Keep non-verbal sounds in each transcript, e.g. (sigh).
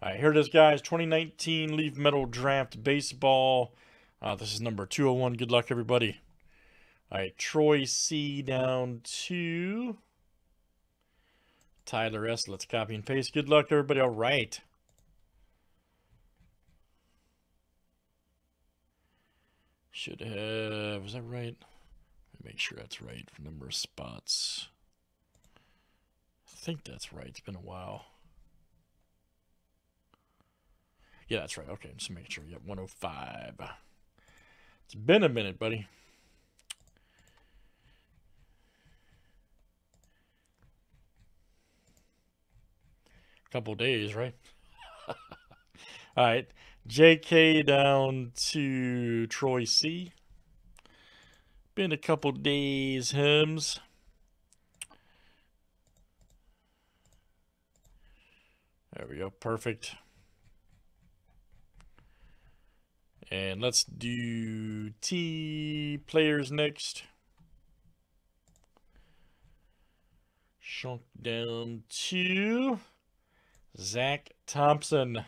All right, here it is, guys. 2019 Leaf Metal Draft Baseball. Uh, this is number 201. Good luck, everybody. All right, Troy C down to Tyler S. Let's copy and paste. Good luck, everybody. All right. Should have, is that right? Make sure that's right for number of spots. I think that's right. It's been a while. Yeah, that's right. Okay, just making sure. Yep, 105. It's been a minute, buddy. Couple days, right? (laughs) All right. JK down to Troy C. Been a couple days, Hems. There we go. Perfect. And let's do T players next. Shunk down to Zach Thompson.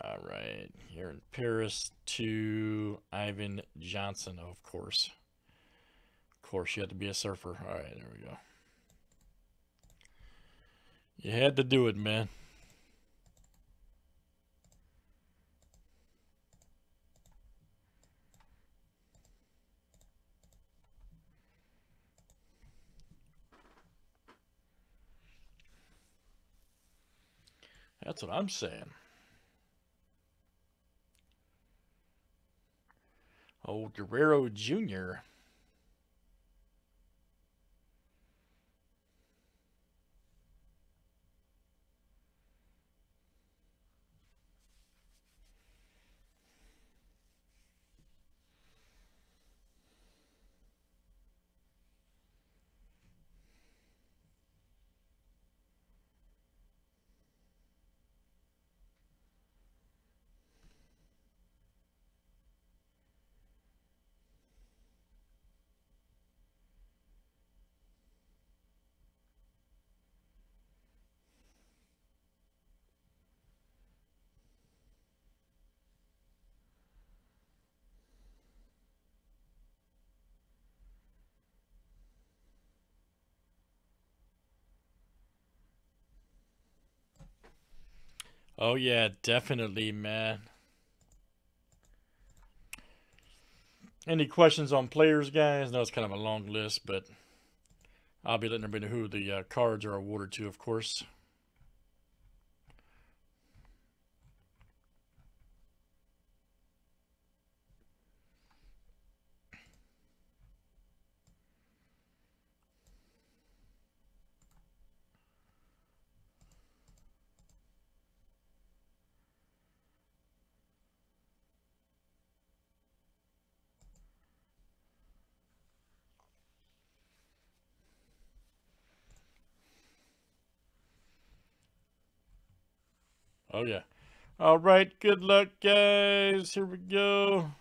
All right, here in Paris to Ivan Johnson, of course. Of course, you had to be a surfer. All right, there we go. You had to do it, man. That's what I'm saying. Oh, Guerrero Jr. Oh yeah, definitely, man. Any questions on players, guys? No, it's kind of a long list, but I'll be letting everybody know who the uh, cards are awarded to, of course. Oh, yeah. All right. Good luck, guys. Here we go.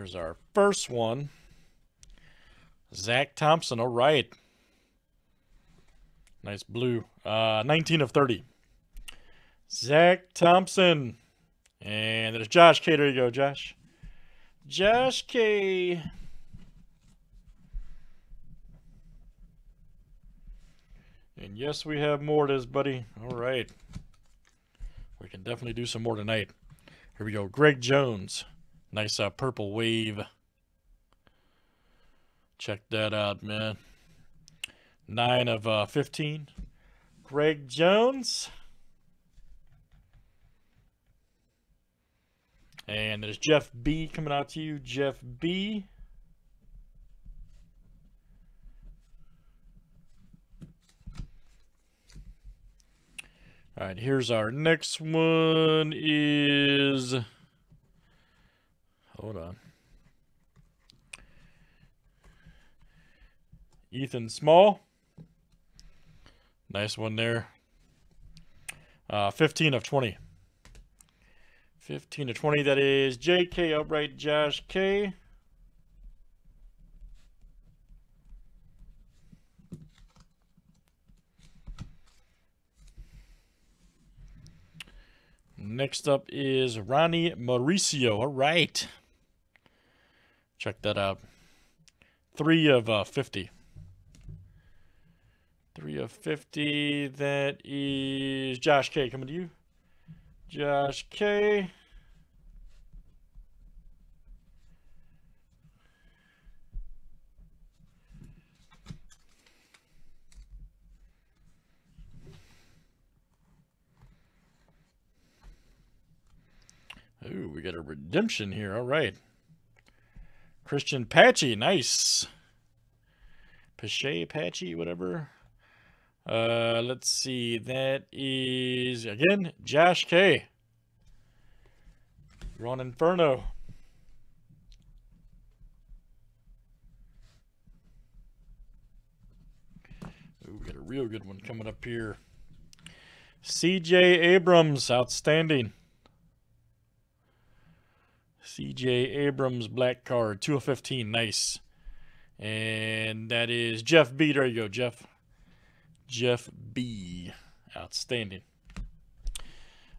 Here's our first one. Zach Thompson. All right. Nice blue. Uh, 19 of 30. Zach Thompson. And there's Josh K. There you go, Josh. Josh K. And yes, we have more of this, buddy. All right. We can definitely do some more tonight. Here we go. Greg Jones. Nice uh, purple wave. Check that out, man. 9 of uh, 15. Greg Jones. And there's Jeff B coming out to you. Jeff B. All right, here's our next one is hold on. Ethan Small. Nice one there. Uh, 15 of 20. 15 to 20, that is J.K. Upright Josh K. Next up is Ronny Mauricio. All right. Check that out. Three of uh, 50. Three of 50. That is Josh K. Coming to you. Josh K. Ooh, we got a redemption here. All right. Christian Patchy, nice. Pache, Patchy, whatever. Uh, let's see. That is, again, Josh K. Ron Inferno. Ooh, we got a real good one coming up here. CJ Abrams, outstanding. CJ Abrams black card, 2 of 15, nice. And that is Jeff B. There you go, Jeff. Jeff B. Outstanding.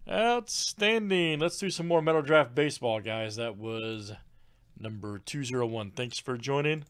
Outstanding. Let's do some more Metal Draft Baseball, guys. That was number 201. Thanks for joining.